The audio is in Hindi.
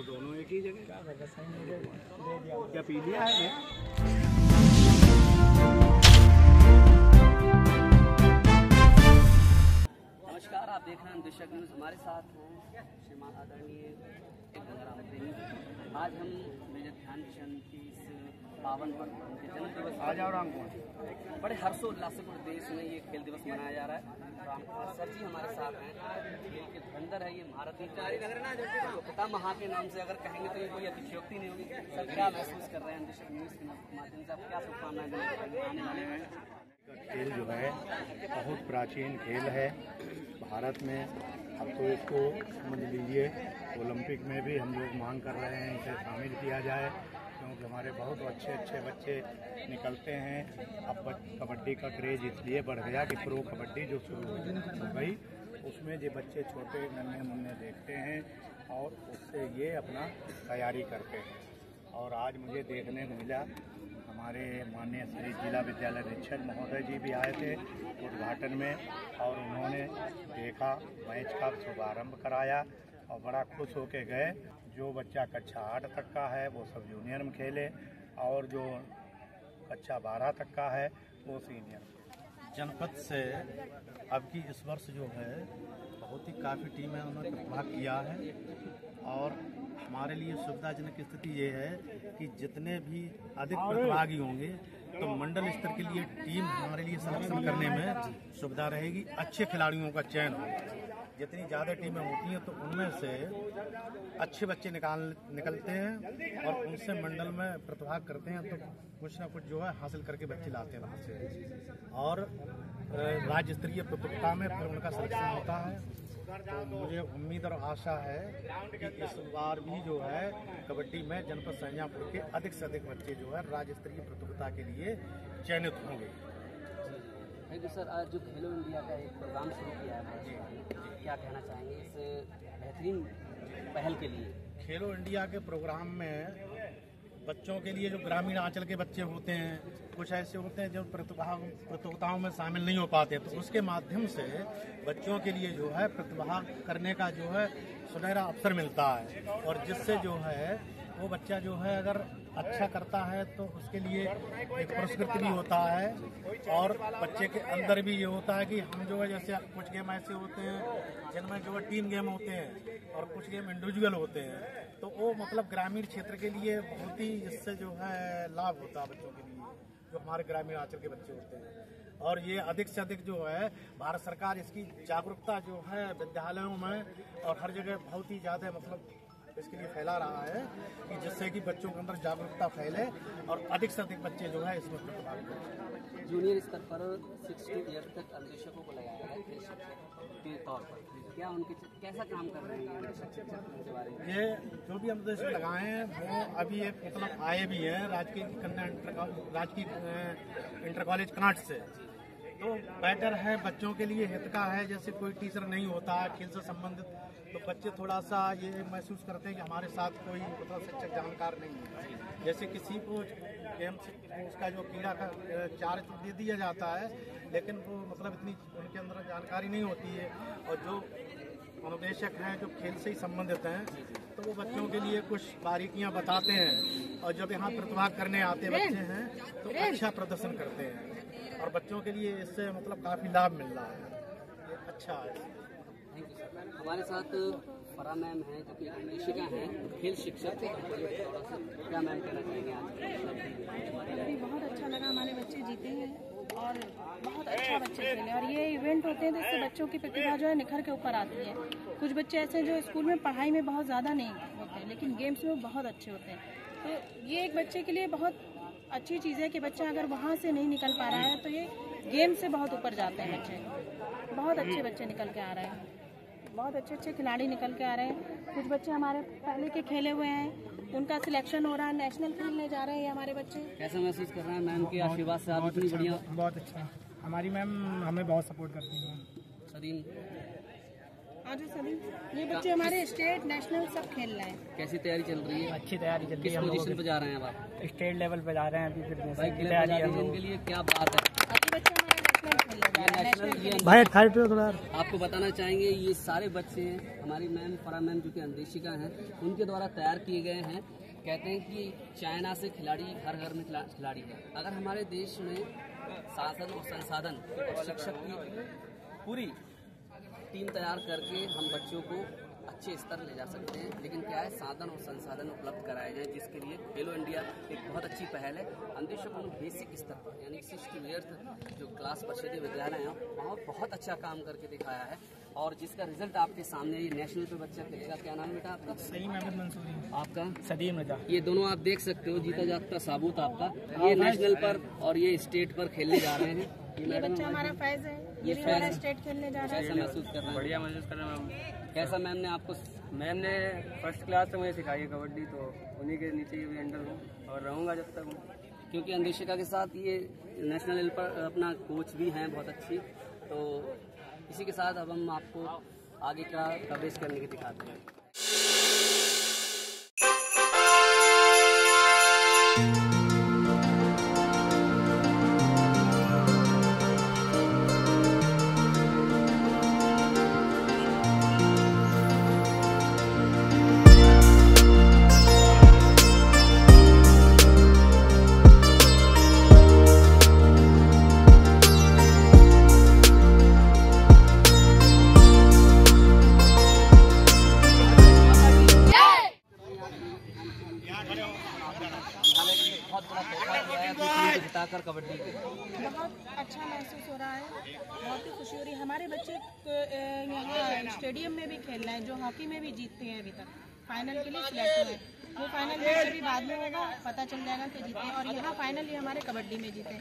तो दोनों एक ही जगह क्या पी लिया है? नमस्कार, आप देख रहे हैं दर्शक न्यूज़। हमारे साथ हैं श्रीमान आदरणीय आज हम मेजर ध्यानचंद की पावन पर्व उनके जन्म दिवस आ जाओ राम कुमार बड़े हर्षोल्लास से पूरे देश में ये खेल दिवस मनाया जा रहा है। राम कुमार सर जी हमारे साथ हैं। खेल के धुरंधर है ये भारतीय पिता महा के नाम से अगर कहेंगे तो ये कोई अतिशयोक्ति नहीं होगी। सर क्या महसूस कर रहे हैं दर्शक न्यूज़ के माध्यम से? आप क्या शुभकामनाएँ आने वाले में खेल जो है बहुत प्राचीन खेल है। भारत में अब तो इसको समझ लीजिए ओलंपिक में भी हम लोग मांग कर रहे हैं इसे शामिल किया जाए। क्योंकि हमारे बहुत अच्छे अच्छे बच्चे निकलते हैं। अब कबड्डी का क्रेज इसलिए बढ़ गया कि प्रो कबड्डी जो शुरू हो गई। उसमें जो बच्चे छोटे नन्हे मुन्ने देखते हैं और उससे ये अपना तैयारी करते हैं। और आज मुझे देखने को मिला, हमारे माननीय श्री जिला विद्यालय निरीक्षक महोदय जी भी आए थे उद्घाटन में और उन्होंने देखा, मैच का शुभारंभ कराया और बड़ा खुश होके गए। जो बच्चा कक्षा आठ तक का है वो सब जूनियर में खेले और जो कक्षा बारह तक का है वो सीनियर जनपद से अब की इस वर्ष जो है बहुत ही काफ़ी टीमें उन्होंने प्रतिभाग किया है। और हमारे लिए सुविधाजनक स्थिति ये है कि जितने भी अधिक प्रतिभागी होंगे तो मंडल स्तर के लिए टीम हमारे लिए सिलेक्शन करने में सुविधा रहेगी अच्छे खिलाड़ियों का चयन होगा। जितनी ज़्यादा टीमें होती हैं तो उनमें से अच्छे बच्चे निकाल, निकलते हैं और उनसे मंडल में प्रतिभाग करते हैं तो कुछ ना कुछ जो है हासिल करके बच्चे लाते हैं वहाँ से। और राज्य स्तरीय प्रतियोगिता में फिर उनका सिलेक्शन होता है। तो मुझे उम्मीद और आशा है कि इस बार भी जो है कबड्डी में जनपद संजापुर के अधिक से अधिक बच्चे जो है राज्य स्तरीय प्रतियोगिता के लिए चयनित होंगे। Thank you sir. आज जो खेलो इंडिया का एक प्रोग्राम शुरू किया है क्या कहना चाहेंगे इस बेहतरीन पहल के लिए? खेलो इंडिया के प्रोग्राम में बच्चों के लिए जो ग्रामीण आंचल के बच्चे होते हैं, कुछ ऐसे होते हैं जो प्रतिभा प्रतियोगिताओं में शामिल नहीं हो पाते तो उसके माध्यम से बच्चों के लिए जो है प्रतिभा करने का जो है सुनहरा अवसर मिलता है। और जिससे जो है वो बच्चा जो है अगर अच्छा करता है तो उसके लिए एक पुरस्कृत भी होता है। और बच्चे के अंदर भी ये होता है कि हम जो है, जैसे कुछ गेम ऐसे होते हैं जिनमें जो है टीम गेम होते हैं और कुछ गेम इंडिविजुअल होते हैं। तो वो मतलब ग्रामीण क्षेत्र के लिए बहुत ही इससे जो है लाभ होता है बच्चों के लिए, जो हमारे ग्रामीण आंचल के बच्चे होते हैं। और ये अधिक से अधिक जो है, भारत सरकार इसकी जागरूकता जो है विद्यालयों में और हर जगह बहुत ही ज़्यादा मतलब इसके लिए फैला रहा है कि जिससे कि बच्चों के अंदर जागरूकता फैले और अधिक से अधिक बच्चे जो है इसमें प्रतिभाग करें। जूनियर स्तर पर सिक्सटी ईयर तक को लगाया है के तौर पर। क्या उनके कैसा काम कर रहे हैं ये जो भी हम देश लगाए हैं वो अभी एक मतलब आए भी हैं राजकीय कन्या इंटर राजकीय इंटर कॉलेज कनाट से। तो बेटर है, बच्चों के लिए हित का है, जैसे कोई टीचर नहीं होता है खेल से संबंधित तो बच्चे थोड़ा सा ये महसूस करते हैं कि हमारे साथ कोई मतलब शिक्षक जानकार नहीं है। जैसे किसी को गेम उसका जो कीड़ा का चार्ज दे दिया जाता है, लेकिन वो मतलब इतनी उनके अंदर जानकारी नहीं होती है, और जो अनुदेशक हैं, जो खेल से ही संबंधित हैं तो वो बच्चों के लिए कुछ बारीकियाँ बताते हैं, और जब यहाँ प्रतिभाग करने आते बच्चे हैं तो अच्छा प्रदर्शन करते हैं। और बच्चों के लिए इससे मतलब काफ़ी लाभ मिल रहा है। ये अच्छा है। थैंक यू सर हमारे साथ फरा मैम हैं जो कि अन्वेषिका हैं खेल शिक्षक। क्या मैम कहना चाहेंगे आज? अभी बहुत अच्छा लगा हमारे बच्चे जीते हैं और बहुत अच्छा बच्चे खेले। और ये इवेंट होते हैं तो इससे बच्चों की प्रतिभा जो है निखर के ऊपर आती है। कुछ बच्चे ऐसे हैं जो स्कूल में पढ़ाई में बहुत ज़्यादा नहीं होते लेकिन गेम्स में बहुत अच्छे होते हैं। तो ये एक बच्चे के लिए बहुत अच्छी चीज़ है कि बच्चा अगर वहाँ से नहीं निकल पा रहा है तो ये गेम से बहुत ऊपर जाते हैं बच्चे। बहुत अच्छे बच्चे निकल के आ रहे हैं। बहुत अच्छे अच्छे खिलाड़ी निकल के आ रहे हैं। कुछ बच्चे हमारे पहले के खेले हुए हैं। उनका सिलेक्शन हो रहा है नेशनल खेलने जा रहे हैं हमारे बच्चे। कैसा महसूस कर रहे हैं मैम के आशीर्वाद से आप इतनी बढ़िया बहुत अच्छा। हमारी मैम हमें बहुत सपोर्ट करती है। सदीन आज सभी। ये बच्चे हमारे स्टेट नेशनल सब खेल रहे हैं। कैसी तैयारी चल रही है? अच्छी तैयारी चल रही है पोजीशन पे जा रहे हैं आप? स्टेट लेवल पे जा रहे हैं अभी फिर तैयारी है इनके लिए क्या बात है? बच्चे है। भाई थोड़ा आपको बताना चाहेंगे ये सारे बच्चे हैं हमारी मैम फरा मैम जो कि अंदेशिका हैं उनके द्वारा तैयार किए गए हैं। कहते हैं कि चाइना से खिलाड़ी हर घर में खिलाड़ी है। अगर हमारे देश में शासन और संसाधन और शिक्षक की पूरी टीम तैयार करके हम बच्चों को अच्छे स्तर ले जा सकते हैं। लेकिन क्या है साधन और संसाधन उपलब्ध कराए जाएँ जिसके लिए खेलो इंडिया एक बहुत अच्छी पहल है। अंदेशों को बेसिक स्तर पर यानी सिक्स टू जो क्लास परिषदीय विद्यालय हैं वहाँ बहुत अच्छा काम करके दिखाया है। और जिसका रिज़ल्ट आपके सामने ये नेशनल पे बच्चा खेलेगा क्या नाम है बेटा आपका? सलीम अहमद मंसूरी। आपका? सदीम रजा। ये दोनों आप देख सकते हो जीता जागता साबुत आपका। ये नेशनल पर और ये स्टेट पर खेलने जा रहे हैं। ये बच्चा हमारा फैज है। ये भी हमारा स्टेट खेलने जा रहा है। कैसा महसूस कर रहे हैं। बढ़िया महसूस कर रहे हैं मैम। कैसा मैम ने आपको मैम ने फ़र्स्ट क्लास से मुझे सिखाई है कबड्डी तो उन्हीं के नीचे ही अंडर हूँ और रहूँगा जब तक हूँ। क्योंकि अंदेशिका के साथ ये नेशनल लेवल पर अपना कोच भी हैं बहुत अच्छी। तो इसी के साथ अब हम आपको आगे का कवरेज करने की दिखाते हैं। कबड्डी के बहुत अच्छा महसूस हो रहा है। बहुत ही खुशी हो रही है। हमारे बच्चे यहाँ स्टेडियम में भी खेल रहे हैं, जो हॉकी में भी जीतते हैं अभी तक। फाइनल के लिए सिलेक्ट हुए वो फाइनल में अभी बाद में होगा, पता चल जाएगा कि जीते और यहाँ फाइनल ही हमारे कबड्डी में जीते